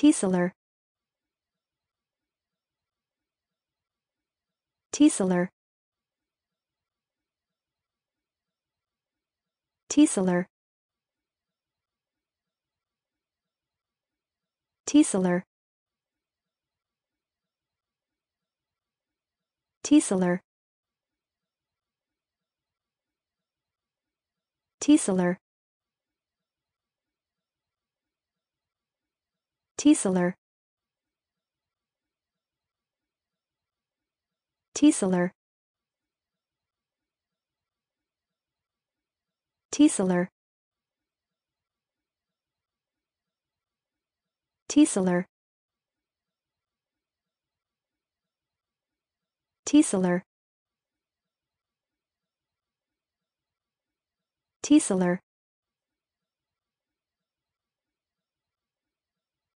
Tesseler Tesseler Tesseler Tesseler Tesseler Tesseler Tesseler Tesseler Tesseler Tesseler Tesseler Tesseler